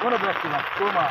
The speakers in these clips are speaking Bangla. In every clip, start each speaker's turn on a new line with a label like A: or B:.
A: Bueno, pero es que la forma...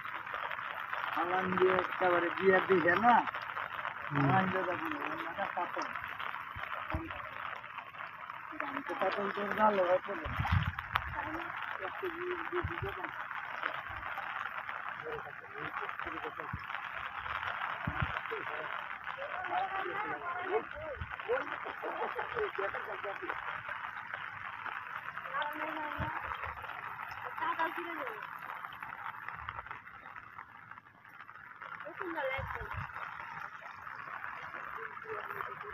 B: আলাম দিয়ে একেবারে বিয়ার দিকে না? আলাম দিয়ে দেখুন ওনাটা পাতল গানকে পাতল তো ভালো হয়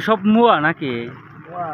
A: সব মুয়া নাকি?
B: মুয়া